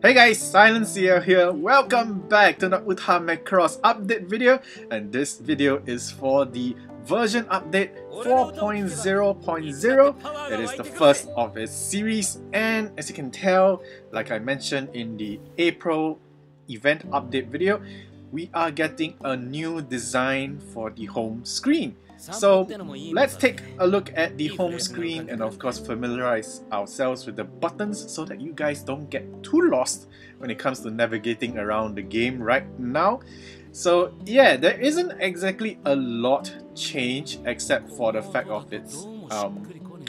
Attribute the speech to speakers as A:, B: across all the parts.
A: Hey guys, SilentCiel here. Here, Welcome back to the Uta Macross update video and this video is for the version update 4.0.0. It is the first of its series and as you can tell, like I mentioned in the April event update video, we are getting a new design for the home screen. So let's take a look at the home screen and of course familiarize ourselves with the buttons so that you guys don't get too lost when it comes to navigating around the game right now. So yeah, there isn't exactly a lot change except for the fact of its um,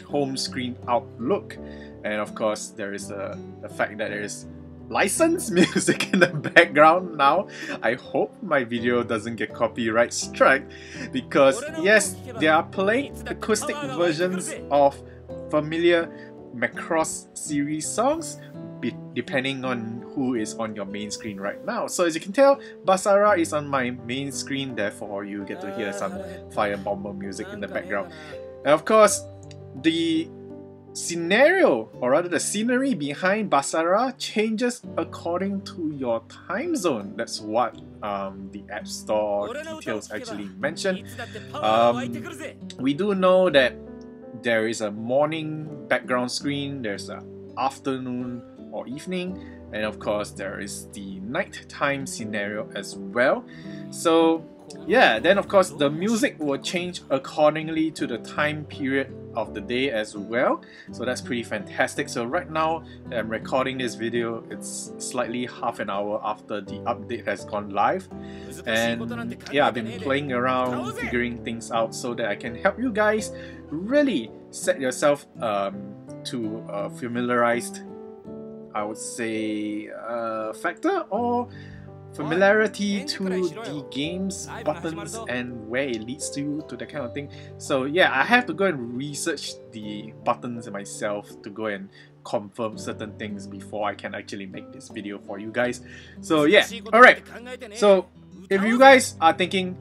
A: home screen outlook and of course there is a, the fact that there is licensed music in the background now. I hope my video doesn't get copyright struck because yes, they are playing acoustic versions of familiar Macross series songs depending on who is on your main screen right now. So as you can tell, Basara is on my main screen, therefore you get to hear some Fire Bomber music in the background. And of course, the scenario, or rather the scenery behind Basara changes according to your time zone. That's what um, the App Store details actually mention. Um, we do know that there is a morning background screen, there's an afternoon or evening, and of course there is the nighttime scenario as well. So yeah, then of course the music will change accordingly to the time period of the day as well. So that's pretty fantastic. So right now I'm recording this video, it's slightly half an hour after the update has gone live. And yeah, I've been playing around, figuring things out so that I can help you guys really set yourself um, to a familiarized, I would say, uh, factor or familiarity to the game's buttons and where it leads to to that kind of thing. So yeah, I have to go and research the buttons myself to go and confirm certain things before I can actually make this video for you guys. So yeah, alright. So if you guys are thinking,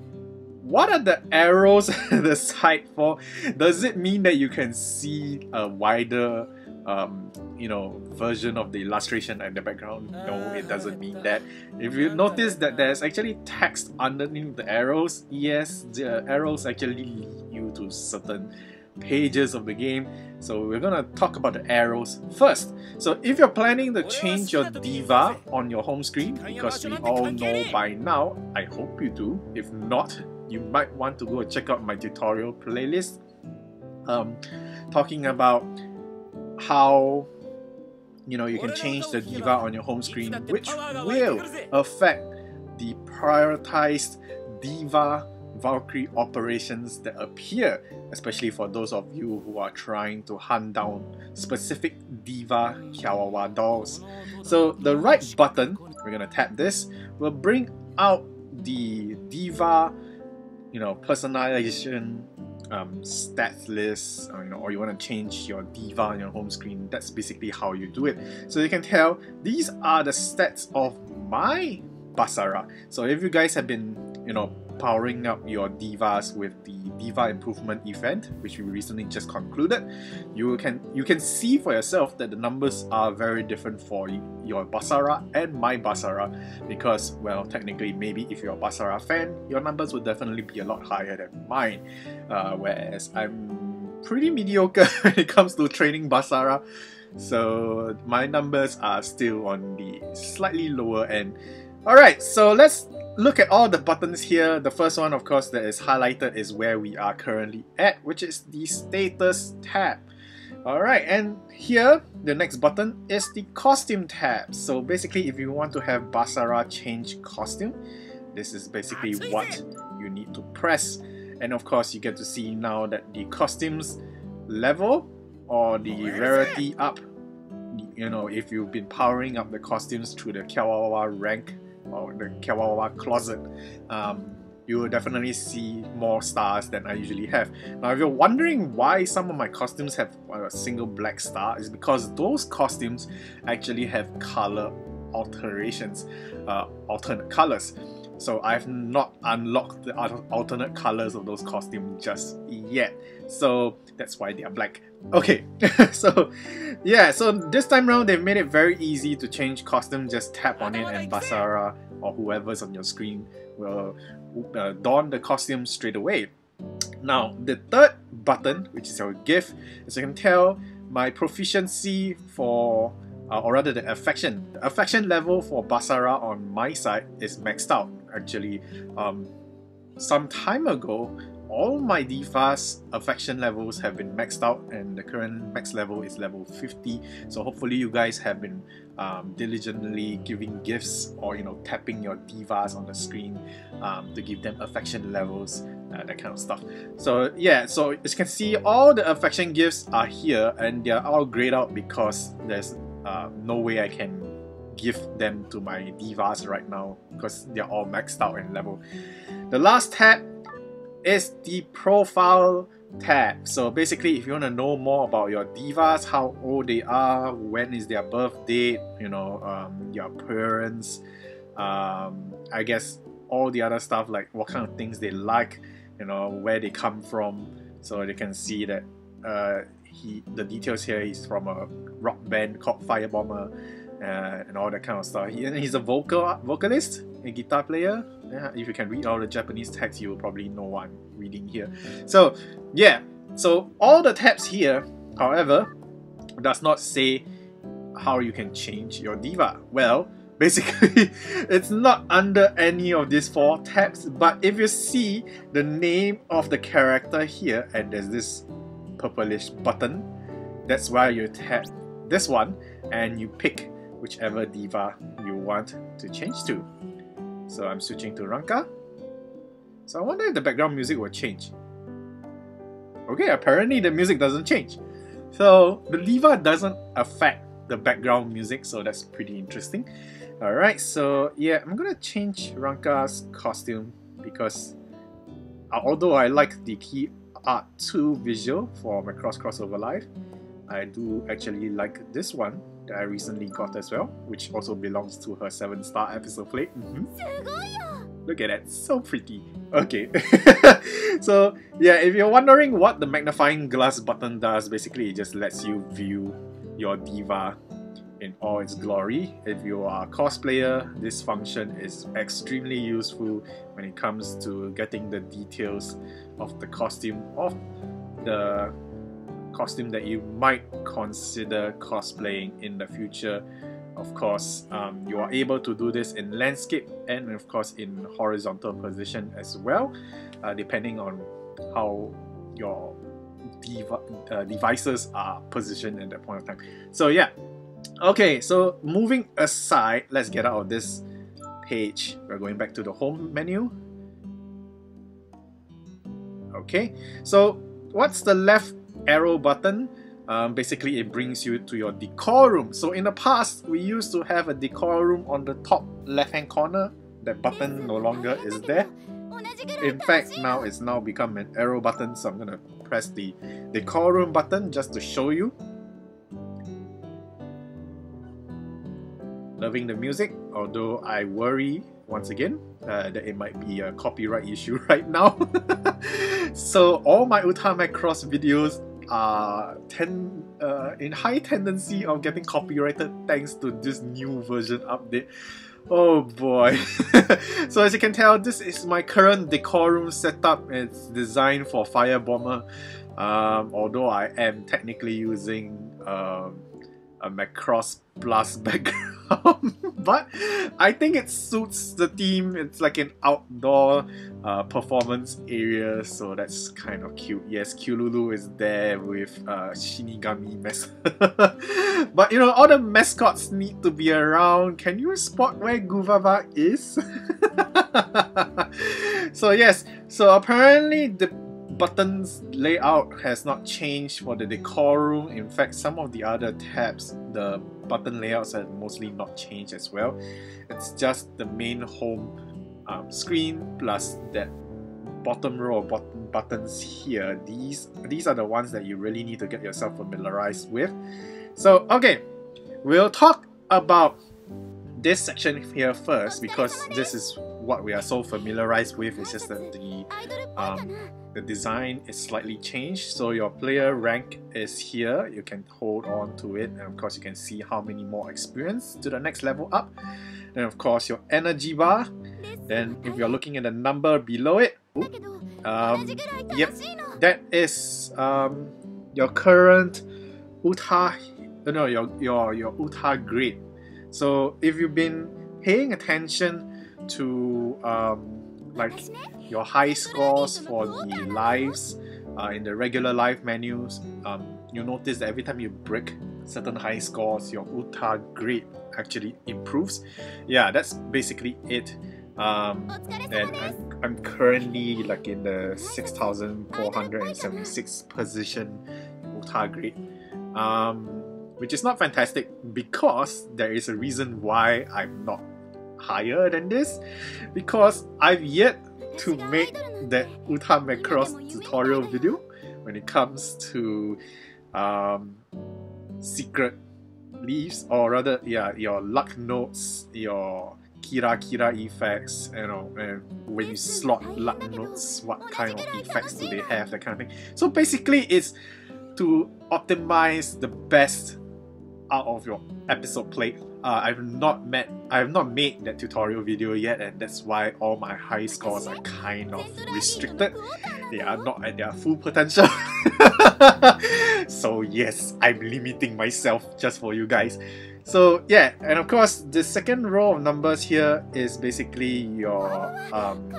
A: what are the arrows the side for? Does it mean that you can see a wider um, you know version of the illustration in the background. No, it doesn't mean that. If you notice that there's actually text underneath the arrows, yes, the arrows actually lead you to certain pages of the game. So we're gonna talk about the arrows first. So if you're planning to change your diva on your home screen, because we all know by now, I hope you do. If not, you might want to go check out my tutorial playlist. Um, talking about how you know you can change the diva on your home screen which will affect the prioritized diva Valkyrie operations that appear, especially for those of you who are trying to hunt down specific Diva Kiawawa dolls. So the right button, we're gonna tap this, will bring out the Diva, you know, personalization um, stats list, or, you know, or you want to change your diva on your home screen, that's basically how you do it. So you can tell these are the stats of my Basara. So if you guys have been, you know, powering up your divas with the diva improvement event, which we recently just concluded, you can you can see for yourself that the numbers are very different for your Basara and my Basara because, well, technically, maybe if you're a Basara fan, your numbers would definitely be a lot higher than mine. Uh, whereas I'm pretty mediocre when it comes to training Basara. So my numbers are still on the slightly lower end. Alright, so let's look at all the buttons here. The first one, of course, that is highlighted is where we are currently at, which is the status tab. Alright, and here, the next button is the costume tab. So basically, if you want to have Basara change costume, this is basically what you need to press. And of course, you get to see now that the costumes level or the rarity up, you know, if you've been powering up the costumes through the Kiawawa rank or the Kiawawa closet, um, you will definitely see more stars than I usually have. Now, if you're wondering why some of my costumes have a single black star, is because those costumes actually have color alterations, uh, alternate colors. So I've not unlocked the alternate colors of those costumes just yet. So that's why they are black. Okay, so yeah, so this time around they've made it very easy to change costume. Just tap on it and Basara or whoever's on your screen will uh, don the costume straight away. Now, the third button, which is your gift, as you can tell, my proficiency for, uh, or rather the affection, the affection level for Basara on my side is maxed out. Actually, um, some time ago, all my divas affection levels have been maxed out and the current max level is level 50 so hopefully you guys have been um, diligently giving gifts or you know tapping your divas on the screen um, to give them affection levels uh, that kind of stuff. So yeah so as you can see all the affection gifts are here and they're all grayed out because there's uh, no way I can give them to my divas right now because they're all maxed out in level. The last tab is the profile tab. So basically, if you want to know more about your divas, how old they are, when is their birth date, you know, um, your parents, um, I guess all the other stuff like what kind of things they like, you know, where they come from, so they can see that uh, he the details here is from a rock band called Firebomber uh, and all that kind of stuff. He, he's a vocal vocalist, a guitar player. Yeah, if you can read all the Japanese text, you will probably know what I'm reading here. So yeah, so all the tabs here, however, does not say how you can change your diva. Well, basically it's not under any of these four tabs but if you see the name of the character here and there's this purplish button that's why you tap this one and you pick whichever diva you want to change to. So I'm switching to Ranka. So I wonder if the background music will change. Okay, apparently the music doesn't change. So the diva doesn't affect the background music, so that's pretty interesting. Alright, so yeah, I'm gonna change Ranka's costume because uh, although I like the key art 2 visual for Macross Crossover Live, I do actually like this one that I recently got as well, which also belongs to her 7 star episode plate. Mm -hmm. Look at that, so pretty. Okay, so yeah, if you're wondering what the magnifying glass button does, basically it just lets you view your diva in all its glory. If you are a cosplayer, this function is extremely useful when it comes to getting the details of the costume of the costume that you might consider cosplaying in the future. Of course, um, you are able to do this in landscape and of course in horizontal position as well, uh, depending on how your dev uh, devices are positioned at that point of time. So yeah, okay, so moving aside, let's get out of this page. We're going back to the home menu. Okay, so what's the left arrow button, um, basically it brings you to your decor room. So in the past, we used to have a decor room on the top left hand corner. That button no longer is there. In fact, now it's now become an arrow button, so I'm gonna press the decor room button just to show you. Loving the music, although I worry once again uh, that it might be a copyright issue right now. so all my Utamae videos are ten, uh, in high tendency of getting copyrighted thanks to this new version update. Oh boy. so as you can tell, this is my current decor room setup. It's designed for Firebomber. Um, although I am technically using um, a Macross Plus background, but I think it suits the theme. It's like an outdoor uh, performance area, so that's kind of cute. Yes, Kyululu is there with uh, Shinigami mess. but you know, all the mascots need to be around. Can you spot where Guvava is? so yes, so apparently the buttons layout has not changed for the decor room. In fact, some of the other tabs, the button layouts have mostly not changed as well. It's just the main home um, screen plus that bottom row of button buttons here. These, these are the ones that you really need to get yourself familiarized with. So, okay, we'll talk about this section here first because this is what we are so familiarized with. It's just that the um, the design is slightly changed. So your player rank is here. You can hold on to it, and of course you can see how many more experience to the next level up. Then of course your energy bar. Then if you're looking at the number below it, um, yep, that is um, your current Uta, no, your your your Uta grade. So if you've been paying attention to um, like your high scores for the lives uh, in the regular life menus, um, you notice that every time you break certain high scores, your Uta grade actually improves. Yeah, that's basically it. Um, and I'm, I'm currently like in the 6476 position Uta grade. Um, which is not fantastic because there is a reason why I'm not higher than this because I've yet to make that Uta Macross tutorial video when it comes to um, secret leaves or rather yeah your luck notes your kira kira effects you know and when you slot luck notes what kind of effects do they have that kind of thing. So basically it's to optimize the best out of your episode plate. Uh, I've not met, I have not made that tutorial video yet, and that's why all my high scores are kind of restricted. They are not at their full potential. so yes, I'm limiting myself just for you guys. So yeah, and of course the second row of numbers here is basically your um,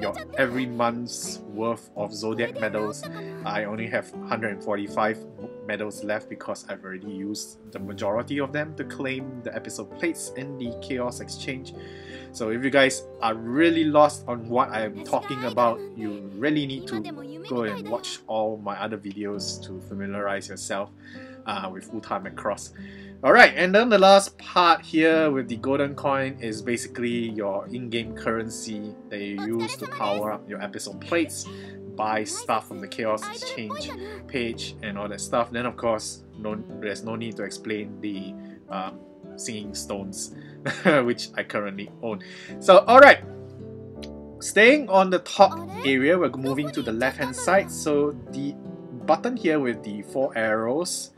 A: your every month's worth of zodiac medals. I only have 145 medals left because I've already used the majority of them to claim the episode plates in the Chaos Exchange. So if you guys are really lost on what I'm talking about, you really need to go and watch all my other videos to familiarize yourself uh, with Uta Macross. Alright, and then the last part here with the golden coin is basically your in-game currency that you use to power up your episode plates, buy stuff from the Chaos Exchange page and all that stuff. Then of course, no, there's no need to explain the um, singing stones, which I currently own. So alright, staying on the top area, we're moving to the left hand side. So the button here with the four arrows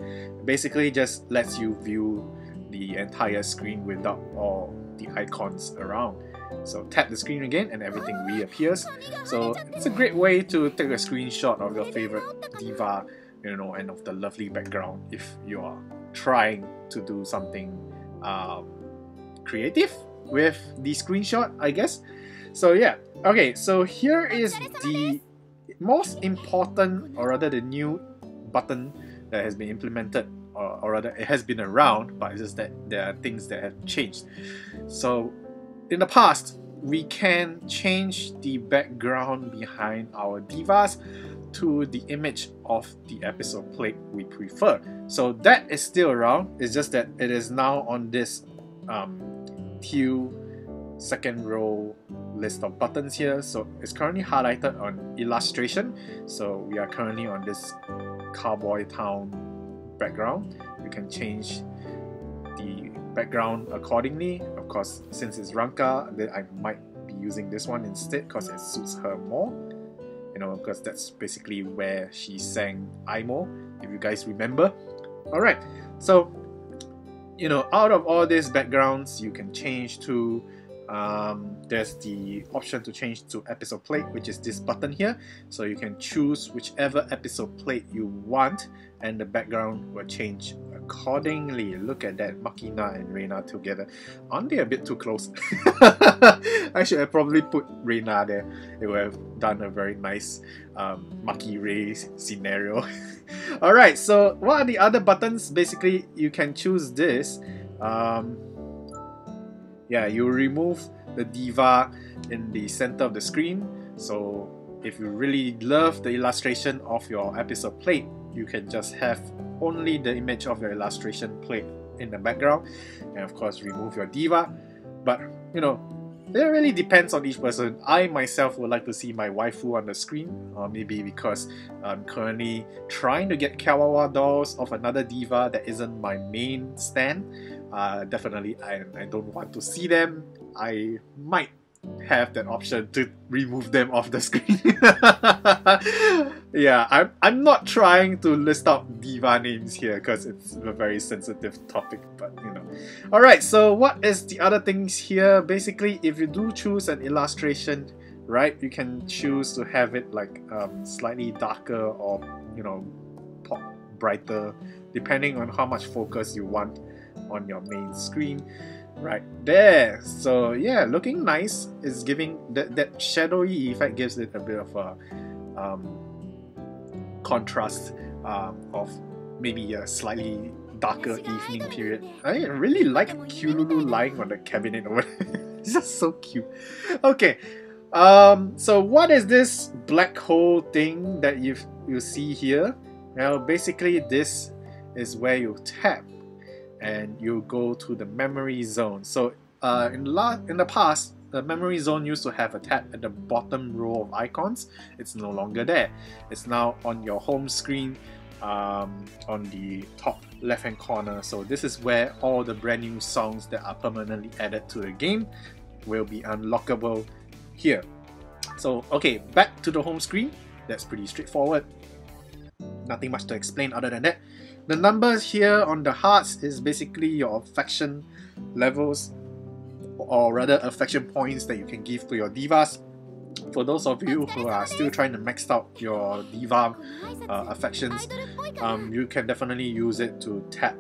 A: basically just lets you view the entire screen without all the icons around. So tap the screen again and everything reappears. So it's a great way to take a screenshot of your favorite diva, you know, and of the lovely background if you are trying to do something um, creative with the screenshot, I guess. So yeah, okay, so here is the most important, or rather the new button that has been implemented, or, or rather it has been around, but it's just that there are things that have changed. So in the past, we can change the background behind our divas to the image of the episode plate we prefer. So that is still around, it's just that it is now on this um, teal second row list of buttons here. So it's currently highlighted on illustration. So we are currently on this cowboy town background. You can change the background accordingly. Of course, since it's Ranka, then I might be using this one instead because it suits her more. You know, because that's basically where she sang Aimo, if you guys remember. Alright, so you know, out of all these backgrounds, you can change to um, there's the option to change to episode plate which is this button here. So you can choose whichever episode plate you want and the background will change accordingly. Look at that Makina and Reina together. Aren't they a bit too close? I should have probably put Reina there. It would have done a very nice um, Maki Ray scenario. Alright so what are the other buttons? Basically you can choose this. Um, yeah, you remove the diva in the center of the screen. So if you really love the illustration of your episode plate, you can just have only the image of your illustration plate in the background and of course remove your diva. But you know, it really depends on each person. I myself would like to see my waifu on the screen, or maybe because I'm currently trying to get kawawa dolls of another diva that isn't my main stand uh, definitely I, I don't want to see them. I might have that option to remove them off the screen. yeah, I'm, I'm not trying to list out diva names here because it's a very sensitive topic, but you know. Alright, so what is the other things here? Basically, if you do choose an illustration, right, you can choose to have it like um, slightly darker or, you know, brighter, depending on how much focus you want on your main screen right there. So yeah looking nice is giving that, that shadowy effect gives it a bit of a um, contrast um, of maybe a slightly darker evening period. I really like Kyululu lying on the cabinet over there. It's just so cute. Okay um, so what is this black hole thing that you you see here? Well basically this is where you tap and you go to the memory zone. So uh, in, la in the past, the memory zone used to have a tab at the bottom row of icons. It's no longer there. It's now on your home screen um, on the top left hand corner. So this is where all the brand new songs that are permanently added to the game will be unlockable here. So okay, back to the home screen. That's pretty straightforward. Nothing much to explain other than that. The numbers here on the hearts is basically your affection levels or rather affection points that you can give to your divas. For those of you who are still trying to max out your diva uh, affections, um, you can definitely use it to tap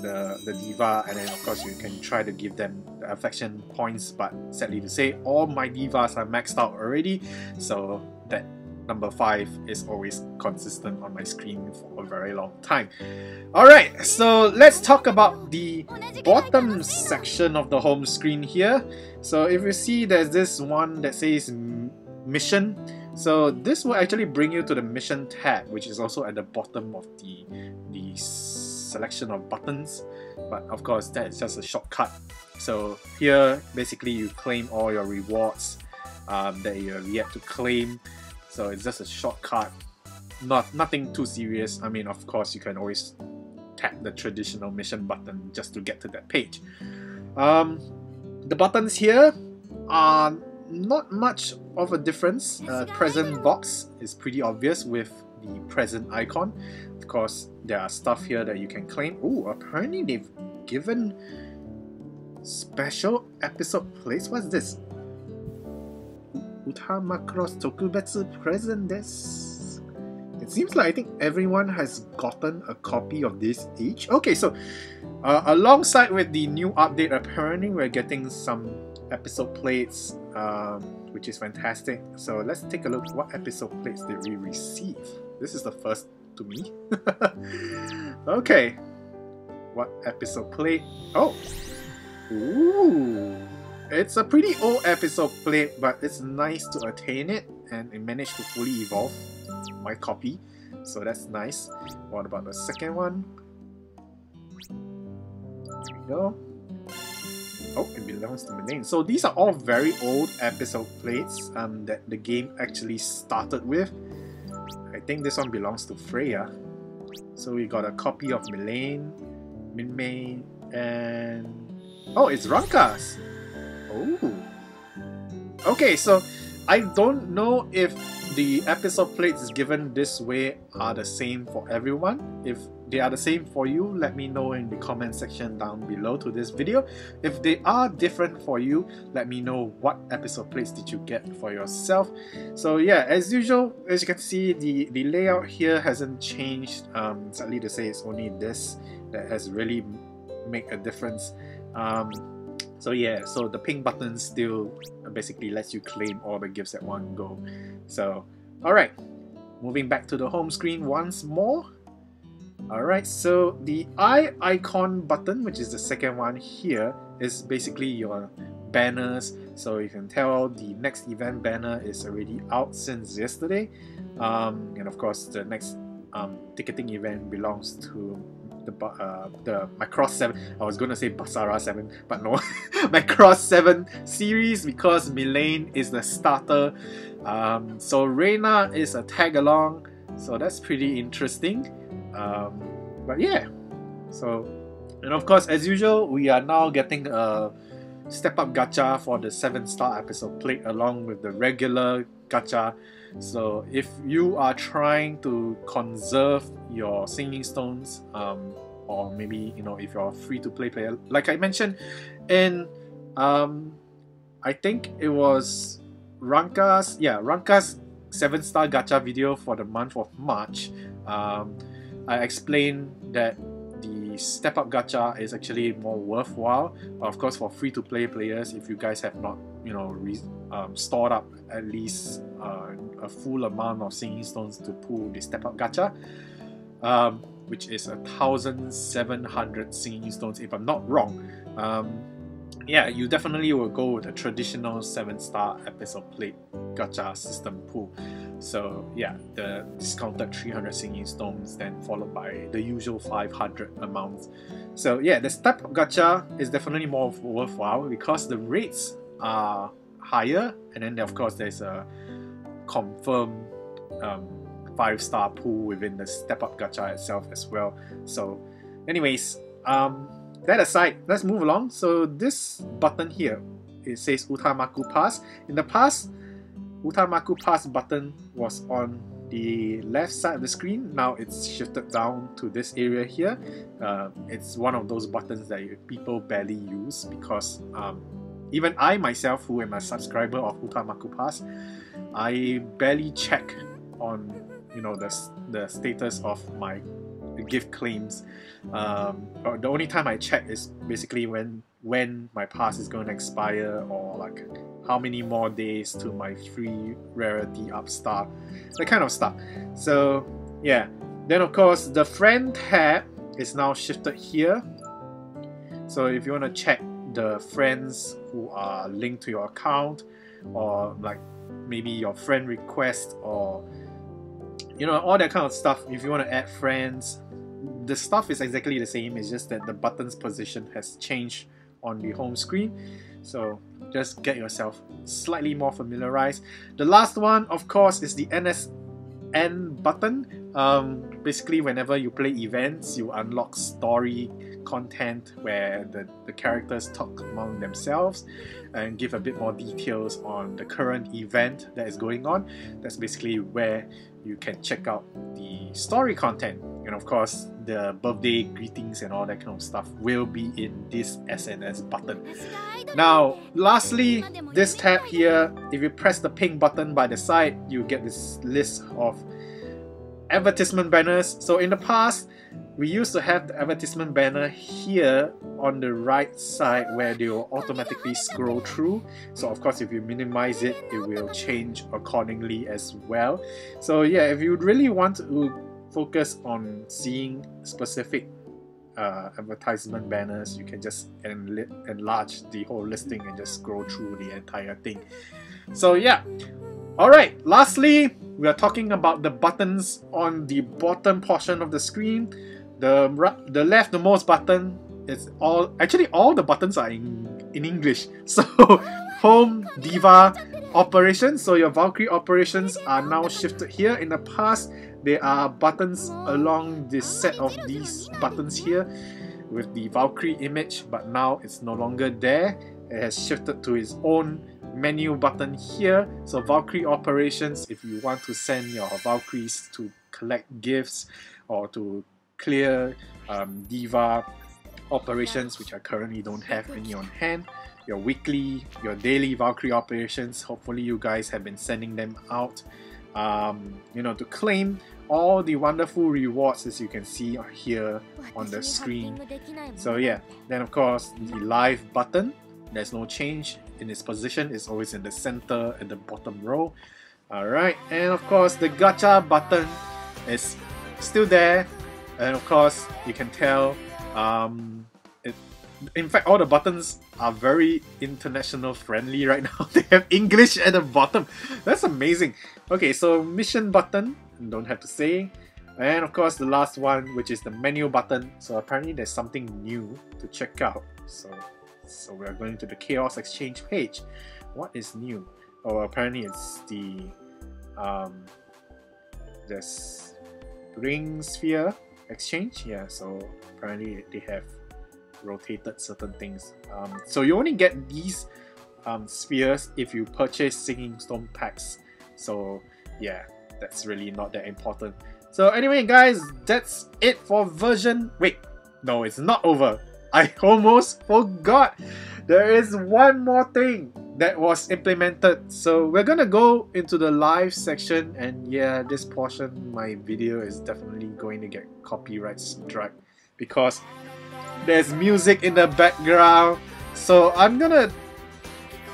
A: the, the diva and then of course you can try to give them the affection points but sadly to say all my divas are maxed out already so that number 5 is always consistent on my screen for a very long time. Alright, so let's talk about the bottom section of the home screen here. So if you see there's this one that says mission. So this will actually bring you to the mission tab which is also at the bottom of the, the selection of buttons. But of course that is just a shortcut. So here basically you claim all your rewards um, that you have yet to claim so it's just a shortcut not nothing too serious. I mean of course you can always tap the traditional mission button just to get to that page. Um, the buttons here are not much of a difference. Uh, present box is pretty obvious with the present icon. Of course there are stuff here that you can claim. Oh apparently they've given special episode plates what's this 歌マクロス特別プレゼンです It seems like I think everyone has gotten a copy of this each. Okay, so uh, alongside with the new update, apparently we're getting some episode plates, um, which is fantastic. So let's take a look. What episode plates did we receive? This is the first to me. okay, what episode plate? Oh, ooh. It's a pretty old episode plate, but it's nice to attain it, and it managed to fully evolve my copy, so that's nice. What about the second one? There we go. Oh, it belongs to Mylene. So these are all very old episode plates um, that the game actually started with. I think this one belongs to Freya. So we got a copy of Mylene, Minmay, and... Oh, it's Rankas! Oh. Okay, so I don't know if the episode plates given this way are the same for everyone. If they are the same for you, let me know in the comment section down below to this video. If they are different for you, let me know what episode plates did you get for yourself. So yeah, as usual, as you can see, the, the layout here hasn't changed. Um, sadly to say, it's only this that has really made a difference. Um, so yeah, so the pink button still basically lets you claim all the gifts at one go. So, alright, moving back to the home screen once more. Alright, so the eye icon button, which is the second one here, is basically your banners. So you can tell the next event banner is already out since yesterday. Um, and of course, the next um, ticketing event belongs to the uh, the Macross 7 I was gonna say Basara 7 but no Macross 7 series because Mylene is the starter. Um, so Reina is a tag along so that's pretty interesting. Um, but yeah so And of course, as usual, we are now getting a step up gacha for the 7 star episode plate along with the regular gacha. So if you are trying to conserve your singing stones, um, or maybe you know if you're free to play player, like I mentioned in um, I think it was Ranka's yeah Ranka's 7 star gacha video for the month of March. Um, I explained that the step up gacha is actually more worthwhile. Of course, for free to play players, if you guys have not, you know, re- um, stored up at least uh, a full amount of singing stones to pull the step up gacha, um, which is a thousand seven hundred singing stones, if I'm not wrong. Um, yeah, you definitely will go with a traditional seven star episode plate gacha system pool. So yeah, the discounted 300 singing stones, then followed by the usual 500 amounts. So yeah, the step up gacha is definitely more worthwhile because the rates are higher, and then of course there's a confirmed um, five star pool within the step up gacha itself as well. So, anyways, um, that aside, let's move along. So this button here, it says Utamaku Pass. In the past, Utamaku Pass button was on the left side of the screen. Now it's shifted down to this area here. Uh, it's one of those buttons that people barely use because um, even I myself, who am a subscriber of Utamaku Pass, I barely check on you know the, the status of my gift claims. Um, the only time I check is basically when when my pass is going to expire or like how many more days to my free rarity upstart, that kind of stuff. So yeah, then of course the friend tab is now shifted here. So if you want to check the friends who are linked to your account or like maybe your friend request or you know all that kind of stuff if you want to add friends the stuff is exactly the same it's just that the button's position has changed on the home screen so just get yourself slightly more familiarized. The last one of course is the SNS button. Um, basically whenever you play events you unlock story content where the, the characters talk among themselves and give a bit more details on the current event that is going on. That's basically where you can check out the story content. And of course the birthday greetings and all that kind of stuff will be in this SNS button. Now lastly this tab here if you press the pink button by the side you get this list of advertisement banners. So in the past we used to have the advertisement banner here on the right side where they will automatically scroll through so of course if you minimize it it will change accordingly as well so yeah if you really want to focus on seeing specific uh, advertisement banners you can just enlarge the whole listing and just scroll through the entire thing so yeah alright lastly we are talking about the buttons on the bottom portion of the screen the the left the most button is all actually all the buttons are in in English. So home diva operations. So your Valkyrie operations are now shifted here. In the past, there are buttons along this set of these buttons here with the Valkyrie image, but now it's no longer there. It has shifted to its own menu button here. So Valkyrie operations, if you want to send your Valkyries to collect gifts or to clear um, diva operations, which I currently don't have any on hand. Your weekly, your daily Valkyrie operations, hopefully you guys have been sending them out, um, you know, to claim all the wonderful rewards as you can see here on the screen. So yeah, then of course the live button, there's no change in its position, it's always in the center at the bottom row. Alright, and of course the gacha button is still there and of course you can tell um, it, in fact all the buttons are very international friendly right now. They have English at the bottom. That's amazing. Okay so mission button don't have to say. And of course the last one which is the menu button. So apparently there's something new to check out. So so we are going to the chaos exchange page. What is new? Oh apparently it's the um, this ring sphere exchange. Yeah so apparently they have rotated certain things. Um, so you only get these um, spheres if you purchase Singing Stone packs. So yeah, that's really not that important. So anyway guys, that's it for version... Wait, no, it's not over. I almost forgot. There is one more thing that was implemented. So we're gonna go into the live section and yeah, this portion, my video is definitely going to get copyright strike because there's music in the background. So I'm gonna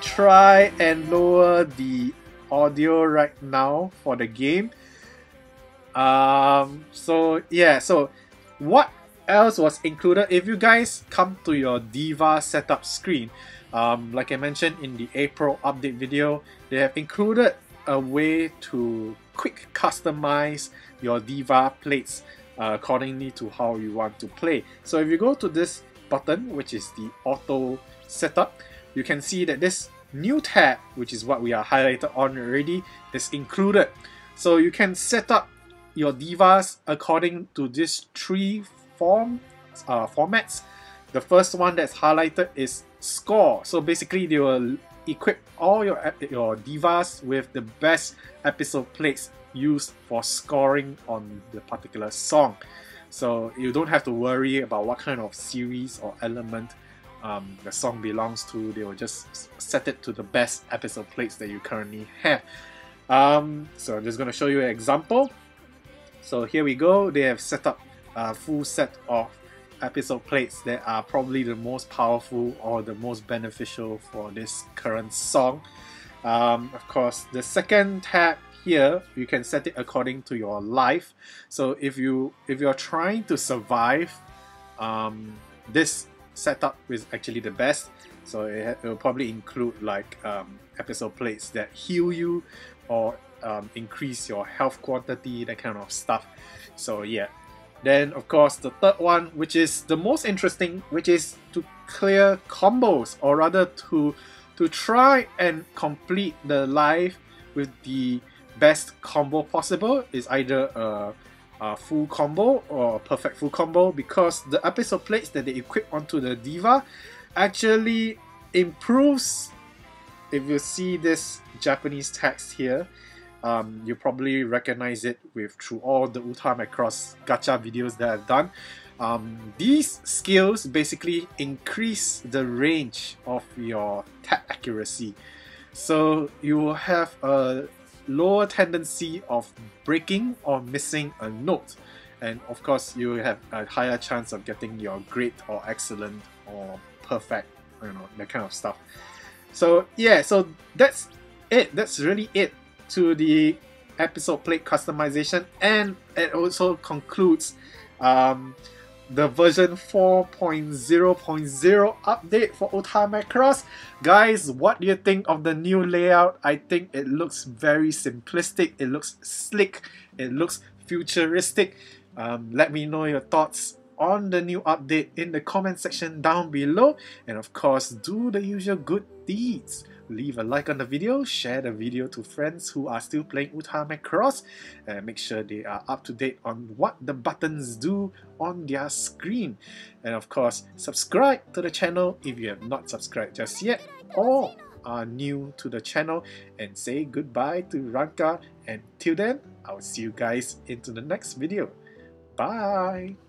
A: try and lower the audio right now for the game. Um, so yeah, so what else was included? If you guys come to your Diva setup screen, um, like I mentioned in the April update video, they have included a way to quick customize your Diva plates uh, accordingly to how you want to play. So if you go to this button, which is the auto setup, you can see that this new tab, which is what we are highlighted on already, is included. So you can set up your divas according to these three form uh, formats. The first one that's highlighted is score. So basically they will equip all your your divas with the best episode plates used for scoring on the particular song. So you don't have to worry about what kind of series or element um, the song belongs to. They will just set it to the best episode plates that you currently have. Um, so I'm just going to show you an example. So here we go. They have set up a full set of episode plates that are probably the most powerful or the most beneficial for this current song. Um, of course, the second tab here you can set it according to your life. So if you if you're trying to survive, um, this setup is actually the best. So it, it will probably include like um, episode plates that heal you or um, increase your health quantity, that kind of stuff. So yeah. Then of course the third one, which is the most interesting, which is to clear combos or rather to to try and complete the life with the best combo possible is either a, a, full combo or perfect full combo because the episode plates that they equip onto the Diva actually improves if you see this Japanese text here um, you probably recognize it with through all the Uta Macross gacha videos that I've done. Um, these skills basically increase the range of your tap accuracy. So you will have a lower tendency of breaking or missing a note. And of course, you have a higher chance of getting your great or excellent or perfect, you know, that kind of stuff. So yeah, so that's it. That's really it to the episode plate customization and it also concludes um, the version 4.0.0 update for Uta Macross. Guys, what do you think of the new layout? I think it looks very simplistic, it looks slick, it looks futuristic. Um, let me know your thoughts on the new update in the comment section down below and of course do the usual good deeds leave a like on the video, share the video to friends who are still playing Uta Macross, and make sure they are up to date on what the buttons do on their screen. And of course, subscribe to the channel if you have not subscribed just yet, or are new to the channel, and say goodbye to Ranka. And till then, I'll see you guys into the next video. Bye!